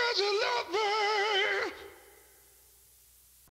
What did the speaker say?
magic lover.